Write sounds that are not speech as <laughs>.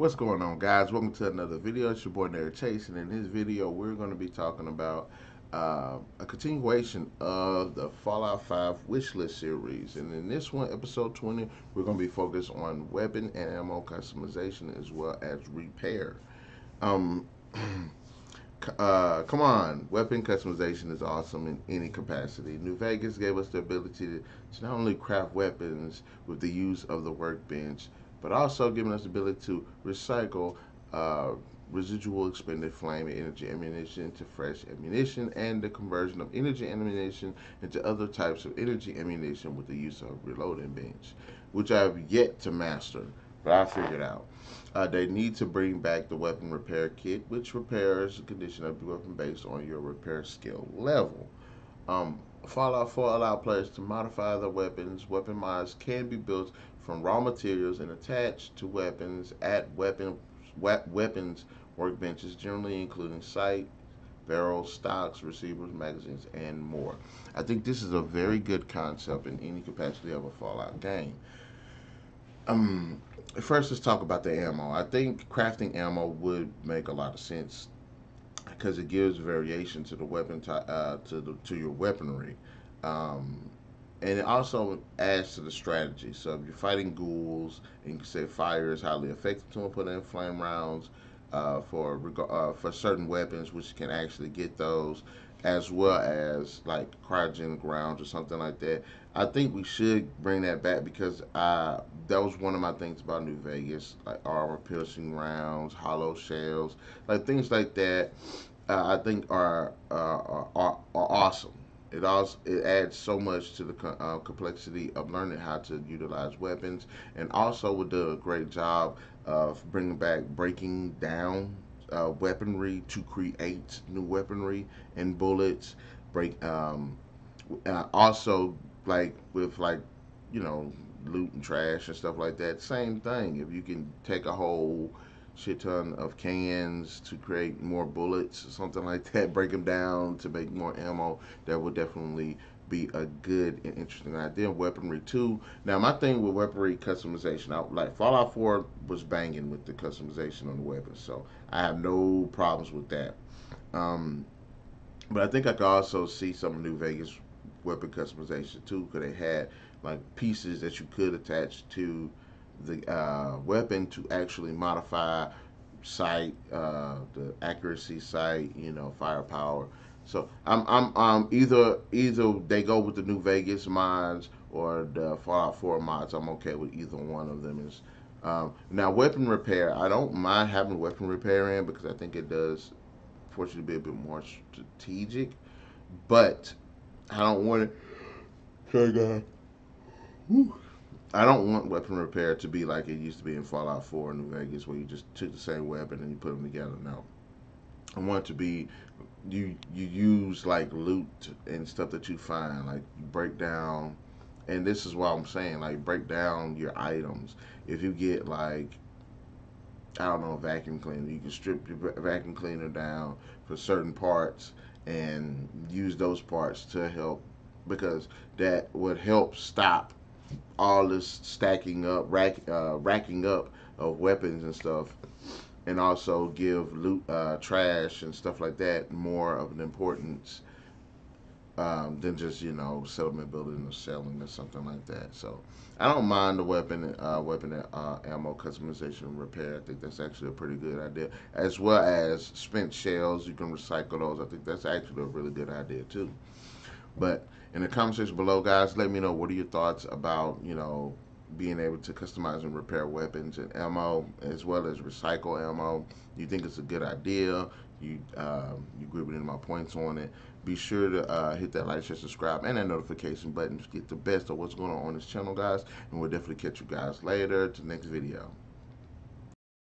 What's going on guys? Welcome to another video. It's your boy Narik Chase and in this video we're going to be talking about uh, a continuation of the Fallout 5 wishlist series and in this one episode 20 we're going to be focused on weapon and ammo customization as well as repair. Um, <clears throat> uh, come on, weapon customization is awesome in any capacity. New Vegas gave us the ability to, to not only craft weapons with the use of the workbench but also giving us the ability to recycle uh, residual expended flame and energy ammunition into fresh ammunition and the conversion of energy ammunition into other types of energy ammunition with the use of reloading bench, which I've yet to master, but I figured out. Uh, they need to bring back the weapon repair kit, which repairs the condition of the weapon based on your repair skill level. Um, Fallout 4 allow players to modify their weapons. Weapon mods can be built from raw materials and attached to weapons at weapon weapons workbenches, generally including sight, barrels, stocks, receivers, magazines, and more. I think this is a very good concept in any capacity of a Fallout game. Um, first, let's talk about the ammo. I think crafting ammo would make a lot of sense because it gives variation to the weapon uh, to the to your weaponry. Um, and it also adds to the strategy. So if you're fighting ghouls, and you can say fire is highly effective to put in flame rounds uh, for uh, for certain weapons, which can actually get those, as well as like cryogenic rounds or something like that. I think we should bring that back because uh, that was one of my things about New Vegas, like armor piercing rounds, hollow shells, like things like that. Uh, I think are, uh, are, are are awesome it also it adds so much to the uh, complexity of learning how to utilize weapons, and also would do a great job of bringing back breaking down uh, weaponry to create new weaponry and bullets. Break um, uh, also like with like you know loot and trash and stuff like that. Same thing. If you can take a whole shit ton of cans to create more bullets or something like that, <laughs> break them down to make more ammo, that would definitely be a good and interesting idea. Weaponry too. Now my thing with weaponry customization, I, like Fallout 4 was banging with the customization on the weapons, so I have no problems with that. Um, but I think I could also see some New Vegas weapon customization too, because they had like pieces that you could attach to the uh, weapon to actually modify sight, uh, the accuracy sight, you know, firepower. So I'm I'm um either either they go with the New Vegas mods or the Fallout 4 mods. I'm okay with either one of them. Is um, now weapon repair. I don't mind having weapon repair in because I think it does to be a bit more strategic, but I don't want it. Sorry, guys. I don't want weapon repair to be like it used to be in Fallout 4 in New Vegas, where you just took the same weapon and you put them together. No, I want it to be you you use like loot and stuff that you find, like you break down. And this is what I'm saying, like break down your items. If you get like I don't know, a vacuum cleaner, you can strip your vacuum cleaner down for certain parts and use those parts to help because that would help stop all this stacking up, rack, uh, racking up of weapons and stuff, and also give loot, uh, trash and stuff like that more of an importance um, than just you know settlement building or selling or something like that. So I don't mind the weapon, uh, weapon uh, ammo customization repair. I think that's actually a pretty good idea, as well as spent shells. You can recycle those. I think that's actually a really good idea too. But in the comment section below, guys, let me know what are your thoughts about, you know, being able to customize and repair weapons and ammo as well as recycle ammo. You think it's a good idea? You um, you agree with any of my points on it? Be sure to uh, hit that like, share, subscribe, and that notification button to get the best of what's going on on this channel, guys. And we'll definitely catch you guys later to the next video.